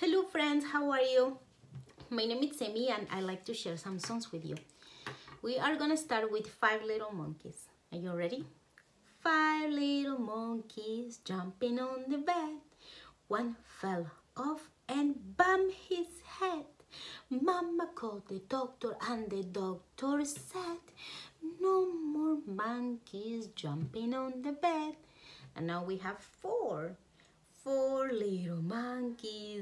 Hello friends, how are you? My name is Semi and I like to share some songs with you. We are gonna start with Five Little Monkeys. Are you ready? Five little monkeys jumping on the bed. One fell off and bumped his head. Mama called the doctor and the doctor said, no more monkeys jumping on the bed. And now we have four. Four little monkeys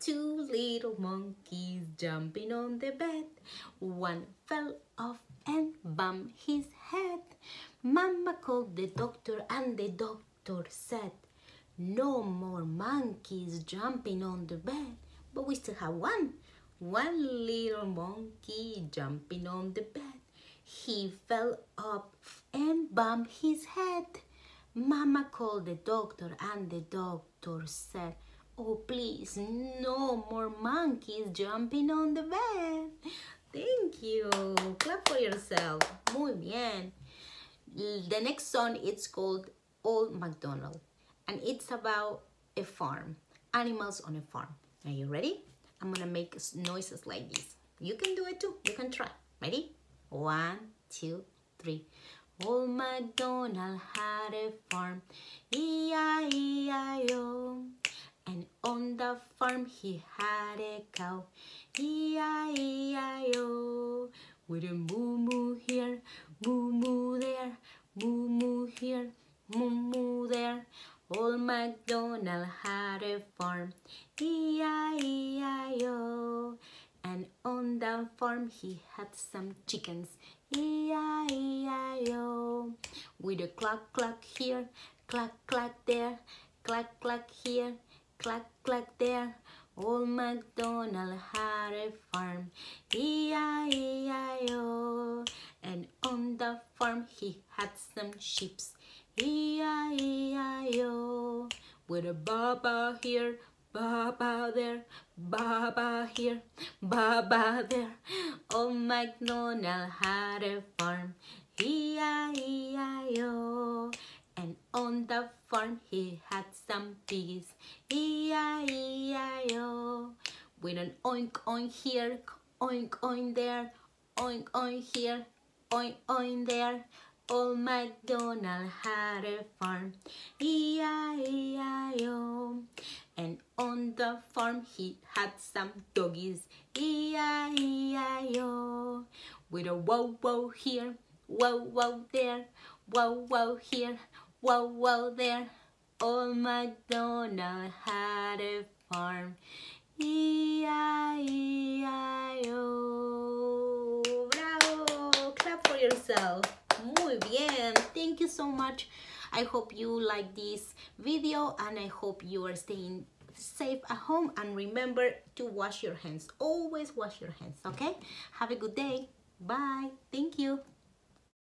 Two little monkeys jumping on the bed. One fell off and bumped his head. Mama called the doctor and the doctor said, no more monkeys jumping on the bed. But we still have one. One little monkey jumping on the bed. He fell up and bumped his head. Mama called the doctor and the doctor said, Oh, please, no more monkeys jumping on the bed. Thank you. Clap for yourself. Muy bien. The next song is called Old MacDonald and it's about a farm, animals on a farm. Are you ready? I'm gonna make noises like this. You can do it too. You can try. Ready? One, two, three. Old MacDonald had a farm, E-I-E-I-O. And on the farm he had a cow, E-I-E-I-O. With a moo-moo here, moo-moo there, moo-moo here, moo-moo there. Old MacDonald had a farm, E-I-E-I-O. And on the farm he had some chickens, E-I-E-I-O. With a cluck cluck here, cluck cluck there, cluck cluck here, cluck cluck there. Old MacDonald had a farm, E-I-E-I-O. And on the farm he had some sheep, E-I-E-I-O. With a baba here, baba there, baba here, baba there. Old MacDonald had a farm, E-I-E-I-O. On the farm he had some piggies, E-I-E-I-O. With an oink oink here, oink oink there, oink oink here, oink oink there. Old MacDonald had a farm, E-I-E-I-O. And on the farm he had some doggies, E-I-E-I-O. With a wow wow here, wow wow there, wow wow here, wow wow there. Old MacDonald had a farm, E-I-E-I-O. Bravo! Clap for yourself. Muy bien. Thank you so much. I hope you like this video and I hope you are staying safe at home and remember to wash your hands. Always wash your hands, okay? Have a good day. Bye. Thank you.